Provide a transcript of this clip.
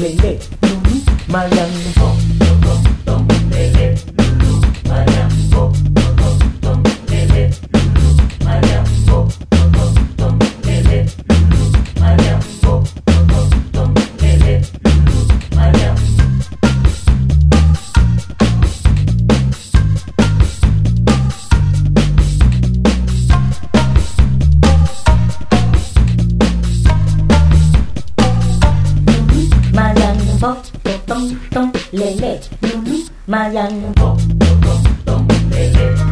lele, Mariano. pop, pop, tom, tom, lélé, loulou, Marianne. Pop, pop, tom, tom, lélé.